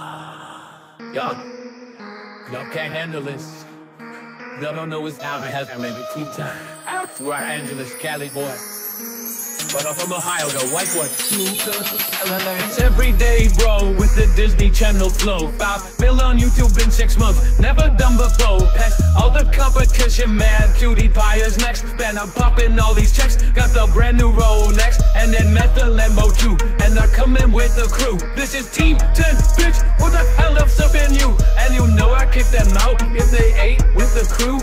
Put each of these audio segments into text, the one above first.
Ah. Y'all, y'all can't handle this. Y'all don't know what's out there has maybe two time. Los Angeles, Cali boy. But I'm from Ohio, the white one. It's every day, bro, with the Disney Channel flow. Five mil on YouTube in six months, never done before. Past all the competition, man. PewDiePie is next. Man, I'm popping all these checks. Got the brand new Rolex, and then met the Lambo too. And I'm coming with the crew. This is Team 10, bitch. What the hell else up in you? And you know I kick them out if they with the crew.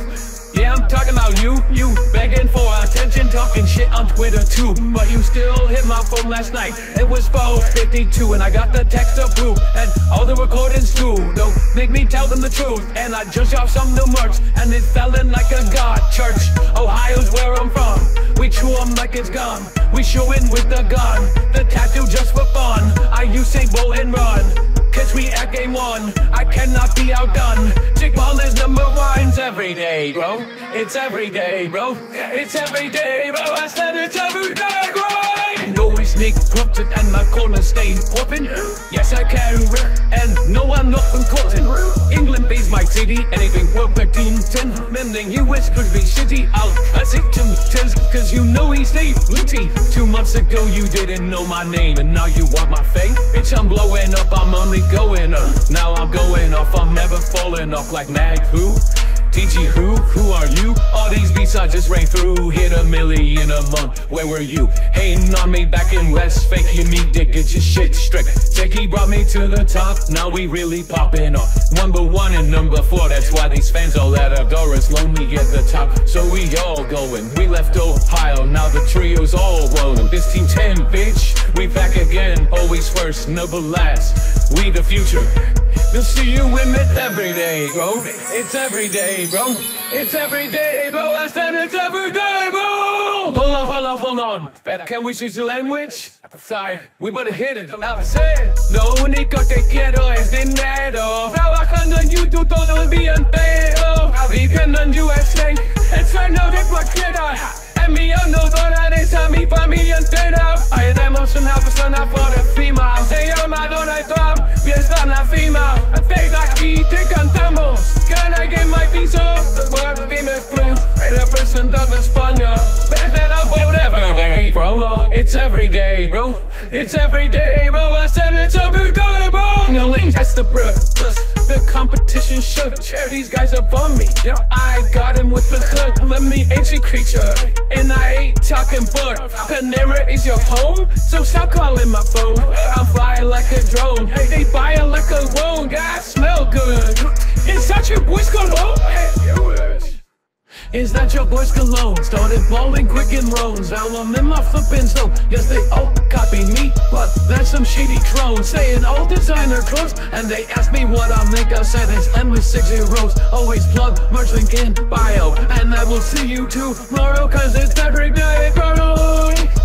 Yeah, I'm talking about you, you begging for attention, talking shit on Twitter too. But you still hit my phone last night. It was 4:52, and I got the text approved, and all the recordings too. Don't make me tell them the truth. And I just off some new merch, and it fell in like a god church. Ohio's where I'm from. We chew 'em like it's gum. We showin' with the gun. The tattoo just for fun. I Usain Bolt and run. Cause we at game one, I cannot be outdone. Jake Paul is number one's every day, bro. It's every day, bro. It's every day, bro. I said it's every day, bro. No we sneak corrupted and my corner stay open. Yes, I can city, anything perfect team 10. Mending US could be shitty. I'll pass it to Tiz, cause you know he's stay litty. Two months ago, you didn't know my name, and now you want my fame. Bitch, I'm blowing up, I'm only going up. Now I'm going off, I'm never falling off like Mag Who? TG who? Who are you? I just ran through Hit a million a month, where were you? Hating on me back in West you me dick, get your shit straight Jakey brought me to the top, now we really popping off. Number one and number four, that's why these fans all that adore us Lonely at the top, so we all going We left Ohio, now the trio's all rolling. This team 10, bitch, we back again Always first, never last We the future You'll see you in it every day, bro. It's every day, bro. It's every day, bro. I said it's every day, bro. Hold on, hold on, hold on. Can we switch the language? Sorry, we better hit it. Now I said, lo único que quiero es dinero. Trabajando en YouTube todo el día entero. Viviendo en USA, el sueño de cualquiera. Enviando dólares a mi familia entera. Haremos una persona por encima. Se llama Donald Trump, y está en la cima. Desde aquí te cantamos. Can I get my piece of the world? Dime friends, representando España. Desde la whatever bro. It's every day, bro. It's every day, bro. I said it's every day, bro. No link, that's the bro. The competition share these guys up on me. Yeah, I got him with the Let me ancient creature. And I ain't talking but Panera is your home, so stop calling my phone. I'm flying like a drone. Hey, they buy a like a loan. God, smell good. It's such a cologne? Is that your boy's cologne? Started balling quick in rows. Now I'm in my flipping zone. Yes, they all copy me, but that's some shady clone. Saying all designer clothes, and they ask me what I make. I said it's endless six zeros. Always plug merch link in bio, and I will see you tomorrow, cause it's bro. Peace.